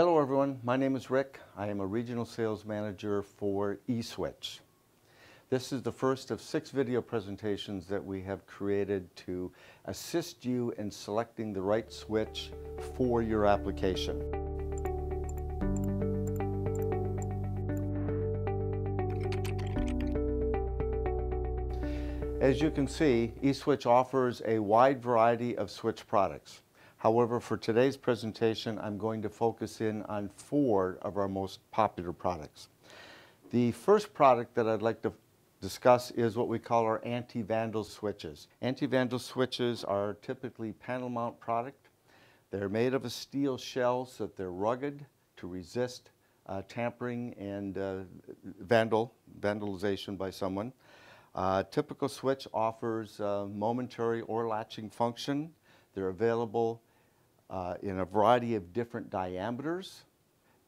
Hello everyone, my name is Rick. I am a regional sales manager for E-Switch. This is the first of six video presentations that we have created to assist you in selecting the right switch for your application. As you can see, E-Switch offers a wide variety of switch products. However, for today's presentation, I'm going to focus in on four of our most popular products. The first product that I'd like to discuss is what we call our anti-vandal switches. Anti-vandal switches are typically panel mount product. They're made of a steel shell so that they're rugged to resist uh, tampering and uh, vandal, vandalization by someone. Uh, typical switch offers uh, momentary or latching function. They're available uh, in a variety of different diameters.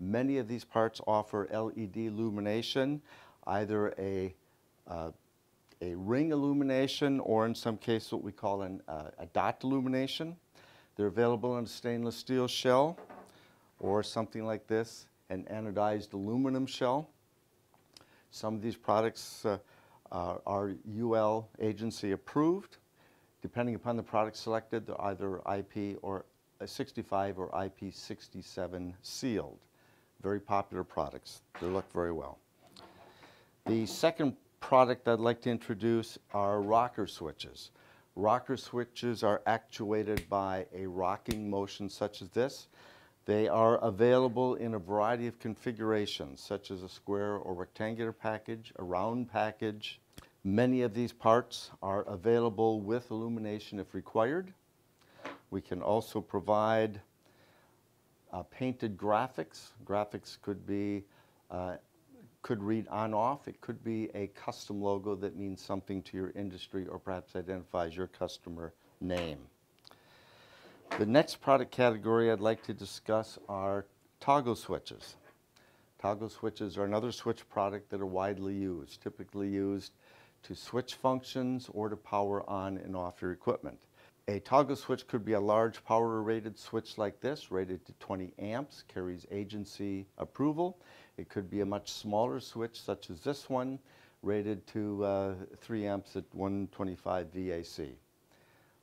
Many of these parts offer LED illumination, either a uh, a ring illumination or in some cases what we call an, uh, a dot illumination. They're available in a stainless steel shell or something like this, an anodized aluminum shell. Some of these products uh, uh are UL agency approved. Depending upon the product selected, they're either IP or 65 or IP67 sealed. Very popular products. They look very well. The second product I'd like to introduce are rocker switches. Rocker switches are actuated by a rocking motion such as this. They are available in a variety of configurations, such as a square or rectangular package, a round package. Many of these parts are available with illumination if required. We can also provide uh, painted graphics. Graphics could be uh, could read on off. It could be a custom logo that means something to your industry or perhaps identifies your customer name. The next product category I'd like to discuss are toggle switches. Toggle switches are another switch product that are widely used, typically used to switch functions or to power on and off your equipment. A toggle switch could be a large power rated switch like this, rated to 20 amps, carries agency approval. It could be a much smaller switch such as this one, rated to uh, 3 amps at 125 VAC.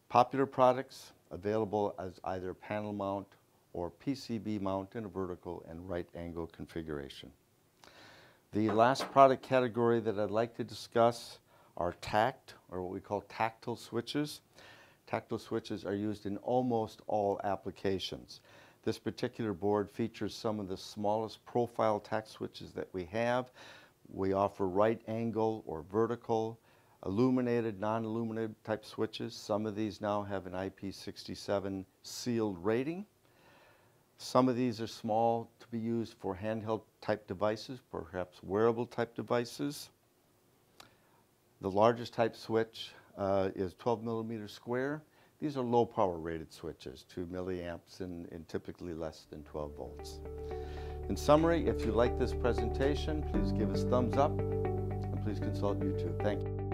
Popular products available as either panel mount or PCB mount in a vertical and right angle configuration. The last product category that I'd like to discuss are TACT, or what we call tactile switches. Tactile switches are used in almost all applications. This particular board features some of the smallest profile tact switches that we have. We offer right angle or vertical, illuminated, non-illuminated type switches. Some of these now have an IP67 sealed rating. Some of these are small to be used for handheld type devices, perhaps wearable type devices. The largest type switch uh, is 12 millimeters square. These are low power rated switches, 2 milliamps and, and typically less than 12 volts. In summary, if you like this presentation, please give us thumbs up and please consult YouTube. Thank you.